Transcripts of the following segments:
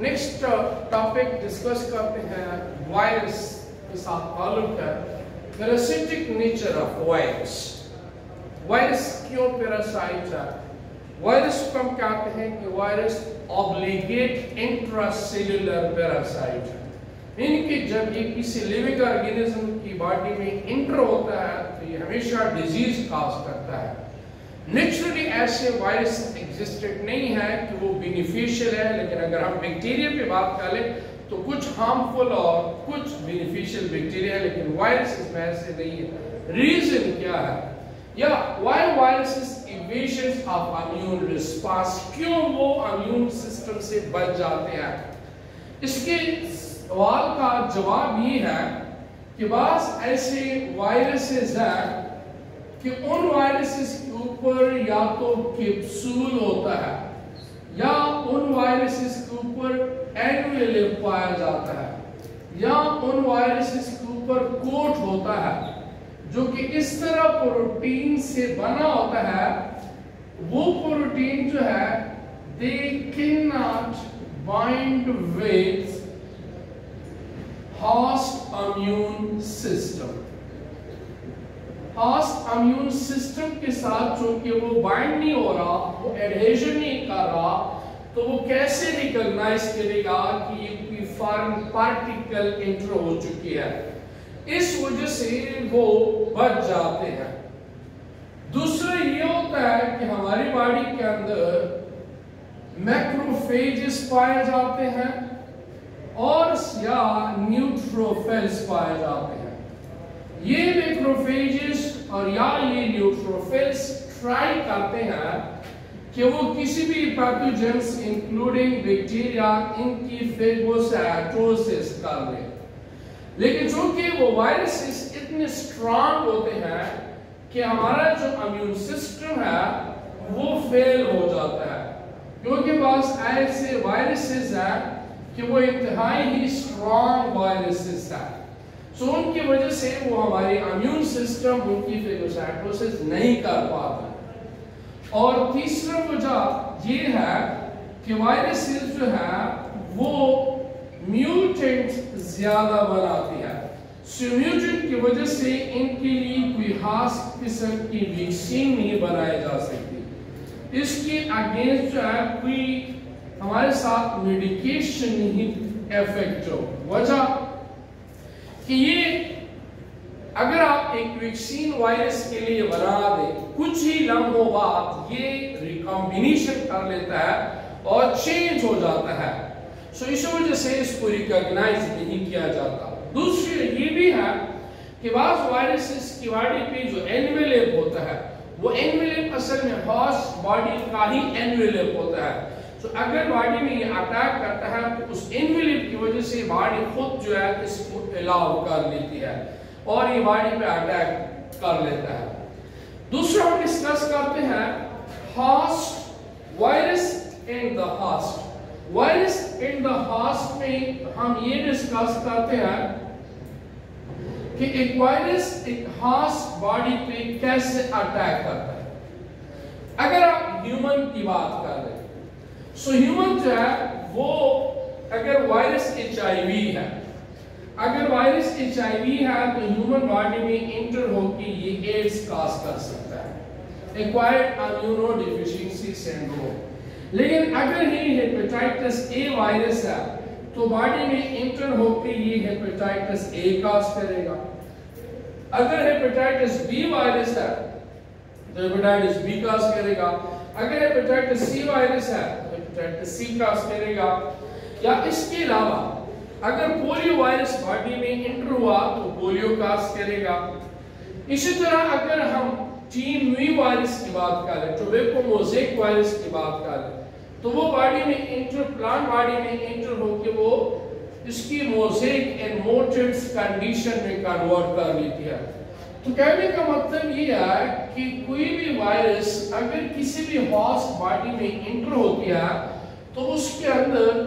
Next topic discuss کرتے ہیں virus کے ساتھ تعلق ہے parasitic nature of virus virus کیوں پیراسائٹ ہے وائرس کو ہم کہتے ہیں کہ وائرس obligate intracellular parasite. ہے ان کی جب یہ کسی لیونگ آرگینزم کی باڈی میں انٹر ہوتا ہے تو یہ ہمیشہ ڈیزیز کاز کرتا ہے نیچرلی ایسے وائرس ایگزسٹڈ نہیں ہے کہ وہ بینیفیشل ہے لیکن اگر ہم بیکٹیریا پہ بات کر لیں تو کچھ ہارمفل اور کچھ بینیفیشل بیکٹیریا ہے لیکن وائرس اس میں ایسے نہیں ہے ریزن کیا ہے؟ یا why viruses evasions of immune response کیوں وہ امیون سسٹم سے بچ جاتے ہیں؟ اس کے سوال کا جواب یہ ہے کہ بعض ایسے وائرسز ہیں کہ ان وائرسز کے اوپر یا تو کیپسول ہوتا ہے، یا ان وائرسز کے اوپر اینویل پایا جاتا ہے، یا ان وائرسز کے اوپر کوٹ ہوتا ہے، جو کہ اس طرح پروٹین سے بنا ہوتا ہے، وہ پروٹین جو ہے، they cannot bind with host immune system. Host immune system کے ساتھ چونکہ وہ بائنڈ نہیں ہو رہا، وہ ایڈہیشن نہیں کر رہا، تو وہ کیسے ریکگنائز کرے گا کہ یہ کوئی فارن پارٹیکل انٹر ہو چکی ہے۔ اس وجہ سے وہ بچ جاتے ہیں۔ دوسرا یہ ہوتا ہے کہ ہماری باڈی کے اندر میکروفیجز پائے جاتے ہیں اور یا نیوٹروفیلز پائے جاتے ہیں۔ یہ میکروفیجز اور یا یہ نیوٹروفیلز ٹرائی کرتے ہیں کہ وہ کسی بھی پیتھوجنس انکلوڈنگ بیکٹیریا ان کی فیگوسائٹوسس کر لیں۔ لیکن چونکہ وہ وائرسز اتنے سٹرانگ ہوتے ہیں کہ ہمارا جو امیون سسٹم ہے وہ فیل ہو جاتا ہے۔ کیونکہ بعض ایسے وائرسز ہیں کہ وہ انتہائی ہی سٹرانگ وائرسز ہیں۔ سو ان کی وجہ سے وہ ہماری امیون سسٹم ان کی فیگوسائٹوسس نہیں کر پاتا اور تیسرا وجہ یہ ہے کہ وائرسز جو ہے وہ میوٹنٹ زیادہ بناتی ہے سو میوٹنٹ کی وجہ سے ان کے لیے کوئی خاص قسم کی ویکسین نہیں بنائی جا سکتی اس کی اگینسٹ جو ہے کوئی ہمارے ساتھ میڈیکیشن نہیں ایفیکٹ ہو وجہ کہ یہ اگر آپ ایک ویکسین وائرس کے لیے بنا دیں، کچھ ہی لمحوں بعد یہ ریکمبینیشن کر لیتا ہے اور چینج ہو جاتا ہے۔ سو اس وجہ سے اس کو ریکگنائز نہیں کیا جاتا۔ دوسری یہ بھی ہے کہ بعض وائرسز کی باڈی پہ جو اینویلیپ ہوتا ہے، وہ اینویلیپ اصل میں ہاس باڈی کا ہی اینویلیپ ہوتا ہے۔ تو اگر باڈی میں یہ اٹیک کرتا ہے تو اس اینویلیپ کی وجہ سے باڈی خود جو ہے اس کو الاؤ کر لیتی ہے اور یہ باڈی پہ اٹیک کر لیتا ہے۔ دوسرا ہم ڈسکس کرتے ہیں host virus in the host virus in the host میں ہم یہ ڈسکس کرتے ہیں کہ ایک وائرس ایک ہاسٹ باڈی پہ کیسے اٹیک کرتا ہے۔ اگر آپ ہیومن کی بات کر رہے ہیں سو ہیومن جو ہے وہ اگر وائرس ایچ آئی وی ہے اگر وائرس ایچ آئی وی ہے تو ہیومن باڈی میں انٹر ہو کے یہ ایڈز کاز کر سکتا ہے ایکوائرڈ امیونو ڈیفیشنسی سینڈروم لیکن اگر یہ ہیپیٹائٹس اے وائرس ہے تو باڈی میں انٹر ہو کے یہ ہیپیٹائٹس اے کاز کرے گا اگر ہیپیٹائٹس بی وائرس ہے تو ہیپیٹائٹس بی کاز کرے گا اگر ہیپیٹائٹس سی وائرس ہے سی کاز کرے گا یا اس کے علاوہ، اگر پولیو وائرس باڈی میں انٹر ہوا تو پولیو کاز کرے گا۔ اسی طرح اگر ہم ٹیم وی وائرس کی بات کریں ٹوبیکو موزیک وائرس کی بات کریں تو وہ باڈی میں انٹر پلان باڈی میں انٹر ہو کے وہ اس کی موزیک اینڈ موٹنس کنڈیشن میں کنورٹ کر لیتی ہے۔ تو کہنے کا مطلب یہ ہے کہ کوئی بھی وائرس اگر کسی بھی ہاسٹ باڈی میں انٹر ہوتی ہے تو اس کے اندر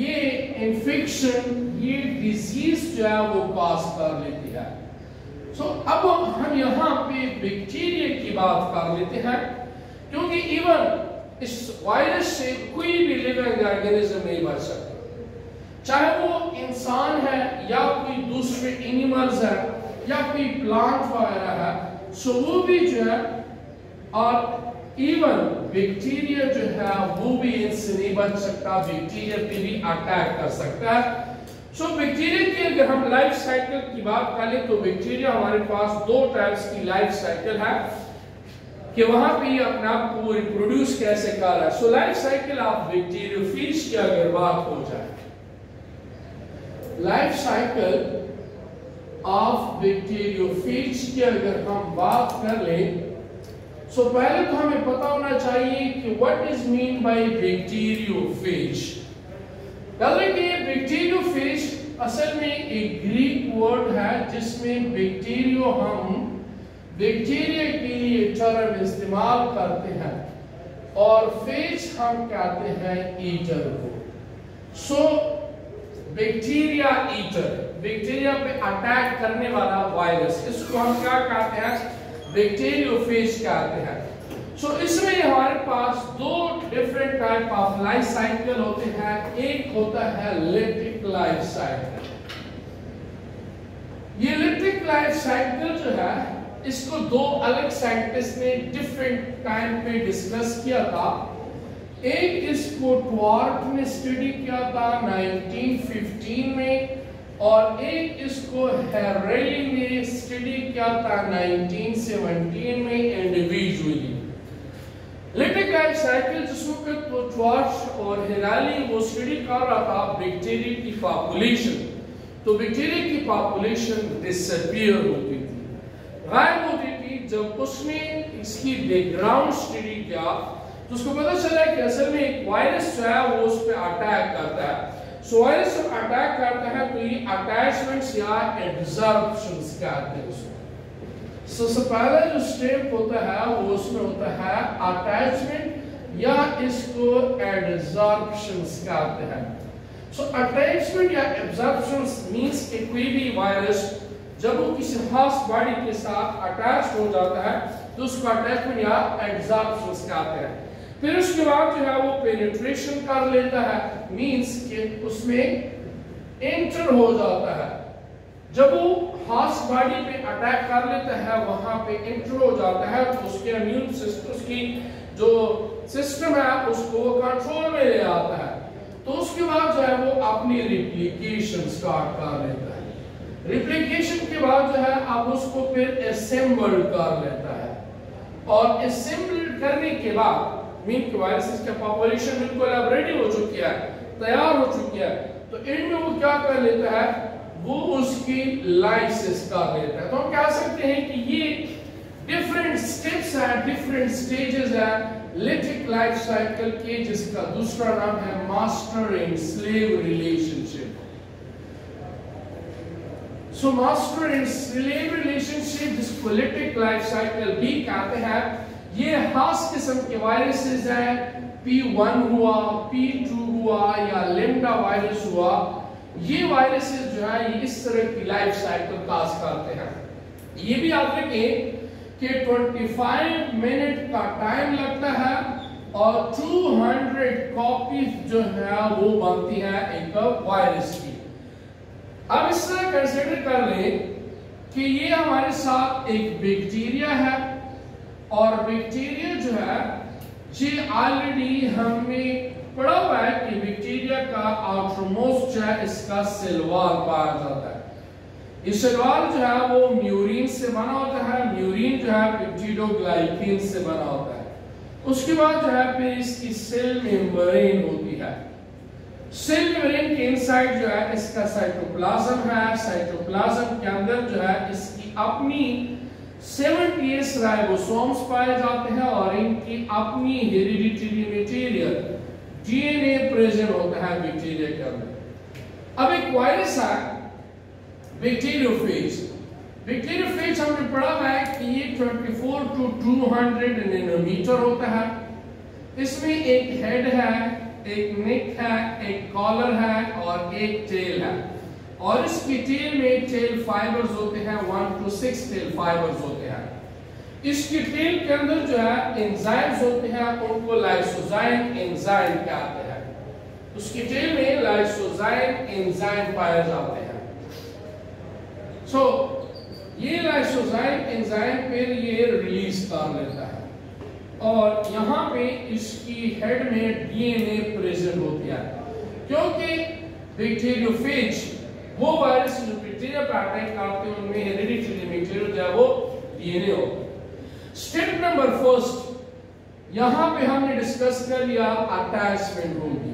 یہ انفیکشن یہ ڈیزیز جو ہے وہ پاس کر لیتی ہے۔ سو اب ہم یہاں پہ بیکٹیریا کی بات کر لیتے ہیں، کیونکہ ایون اس وائرس سے کوئی بھی لیونگ آرگنزم نہیں بچ سکتا۔ چاہے وہ انسان ہے یا کوئی دوسرے اینیملز ہے یا کوئی پلانٹ وغیرہ ہے سو وہ بھی جو ہے، اور ایون بیکٹیریا جو ہے وہ بھی ان سے نہیں بچ سکتا، بیکٹیریا پہ بھی اٹیک کر سکتا ہے۔ سو بیکٹیریا کی اگر ہم لائف سائیکل کی بات کر لیں تو بیکٹیریا ہمارے پاس دو ٹائپس کی لائف سائیکل ہے کہ وہاں پہ یہ اپنا آپ کو ریپروڈیوس کیسے کر رہا ہے۔ So life cycle of bacteriophage کی اگر بات ہو جائے life cycle of bacteriophage کی اگر ہم بات کر لیں سو پہلے تو ہمیں پتا ہونا چاہیے کہ what is mean by bacteriophage پہلے کہ یہ bacteriophage اصل میں ایک گریک ورڈ ہے جس میں بیکٹیریو ہم بیکٹیریا کے لیے ٹرم استعمال کرتے ہیں اور فیج ہم کہتے ہیں ایٹر کو۔ سو بیکٹیریا ایٹر بیکٹیریا پہ اٹیک کرنے والا وائرس اس کو ہم کیا کہتے ہیں؟ بیکٹیریو فیج کہتے ہیں۔ سو اس میں ہمارے پاس دو different type of life cycle ہوتے ہیں۔ ایک ہوتا ہے لیٹک لائف سائیکل یہ لیٹک لائف سائیکل جو ہے، اس کو دو الگ سائنٹسٹ نے ڈیفرنٹ ٹائم پہ ڈسکس کیا تھا۔ ایک اس کو ٹوارٹ نے سٹڈی کیا تھا 1915 میں اور ایک اس کو ہیریلی کیا تھا 1917 میں انڈیویجولی لیٹک لائف سائیکل جس وقت تو ٹوارٹ اور ہیرالی وہ سٹڈی کر رہا تھا بیکٹیریا کی پاپولیشن تو بیکٹیریا کی پاپولیشن ڈسپیئر ہوتی تھی. غائب ہوتی تھی جب اس نے اس کی بیک گراؤنڈ سٹڈی کیا تو اس کو پتہ چلا کہ اصل میں ایک وائرس جو ہے وہ اس پہ اٹیک کرتا ہے. سو وائرس جب اٹیک کرتا ہے تو یہ اٹیچمنٹس یا ایڈزرپشنز کہتے ہیں اس کو. سو سب پہلا جو سٹیپ ہوتا ہے وہ اس میں ہوتا ہے اٹیچمنٹ یا اس کو ایڈزرپشنز کہتے ہیں سو اٹیچمنٹ یا ایڈزرپشنز مینس کہ کوئی بھی وائرس جب وہ کسی خاص باڈی کے ساتھ اٹیچ ہو جاتا ہے تو اس کو اٹیچمنٹ یا ایڈزارپشنز کہتے ہیں پھر اس کے بعد جو ہے وہ پینیٹریشن کر لیتا ہے مینس کہ اس میں انٹر ہو جاتا ہے جب وہ خاص باڈی پہ اٹیک کر لیتا ہے، وہاں پہ انٹر ہو جاتا ہے، تو اس کے امیون سسٹم اس کی جو سسٹم ہے، اس کو وہ کنٹرول میں لے آتا ہے۔ تو اس کے بعد جو ہے، وہ اپنی ریپلیکیشن سٹارٹ کر لیتا ہے۔ ریپلیکیشن کے بعد جو ہے، اب اس کو پھر اسیمبل کر لیتا ہے۔ اور اسیمبل کرنے کے بعد مین کہ وائرسز کا پاپولیشن بالکل اب ریڈی ہو چکی ہے، تیار ہو چکی ہے۔ تو ان میں وہ کیا کر لیتا ہے؟ وہ اس کی لائسس کر لیتا ہے۔ تو ہم کہہ سکتے ہیں کہ یہ ڈیفرنٹ سٹیپس ہیں ڈیفرنٹ سٹیجز ہیں۔ لیٹک لائف سائیکل کے جس کا دوسرا نام ہے master and slave relationship so master and slave relationship جس پولیٹک لائف سائیکل بھی کہتے ہیں، یہ خاص قسم کے وائرسز ہیں۔ پی ون ہوا پی ٹو ہوا یا لیمڈا وائرس ہوا۔ یہ وائرسز جو ہے یہ اس طرح کی لائف سائیکل کاس کرتے ہیں۔ یہ بھی آپ رکھیں کہ 25 منٹ کا ٹائم لگتا ہے اور 200 کاپیز جو ہے وہ بنتی ہیں ایک وائرس کی۔ اب اس طرح کنسیڈر کر لیں کہ یہ ہمارے ساتھ ایک بیکٹیریا ہے۔ اور بیکٹیریا جو ہے، یہ آلریڈی ہمیں پڑھا ہوا ہے کہ بیکٹیریا کا آؤٹر موسٹ جو ہے، اس کا سلوال پایا جاتا ہے۔ یہ سلوال جو ہے، وہ میورین سے بنا ہوتا ہے۔ میورین جو ہے پیپٹیڈو گلائکین سے بنا ہوتا ہے۔ اس کے بعد جو ہے، پھر اس کی سیل ممبرین ہوتی ہے۔ سیل میمبرین کے انسائڈ جو ہے، اس کا سائٹوپلازم ہے۔ سائٹوپلازم کے اندر جو ہے، اس کی اپنی سیونٹی ایس رائبوسومز پائے جاتے ہیں اور ان کی اپنی hereditary material. D N A present ہوتا ہے بیکٹیریا کے اندر اب ایک وائرس ہے بیکٹیریوفیج بیکٹیریوفیج ہم نے پڑھا ہوا ہے کہ یہ 24 to 200 نینومیٹر ہوتا ہے اس میں ایک ہیڈ ہے ایک نک ہے ایک کالر ہے اور ایک ٹیل ہے اور اس کی ٹیل میں ٹیل فائبرز ہوتے ہیں one two six tail fibres ہوتے ہیں اس کی ٹیل کے اندر جو ہے انزائمز ہوتے ہیں ان کو لائسوزائن انزائم کہتے ہیں۔ اس کی ٹیل میں لائسوزائم انزائم پائے جاتے ہیں۔ سو یہ لائسوزائم انزائم پھر یہ ریلیز کر لیتا ہے۔ اور یہاں پہ اس کی ہیڈ میں ڈی این اے پریزنٹ ہوتی ہے۔ کیونکہ بیکٹیریوفیج وہ وائرس جو بیکٹیریا پہ کرتے ہیں، ان میں ہیریڈیٹری بیکٹیریا جو ہے وہ ڈی این اے ہوتا ہے۔ سٹیپ نمبر فرسٹ یہاں پہ ہم نے ڈسکس کر لیا اٹیچمنٹ روم کی۔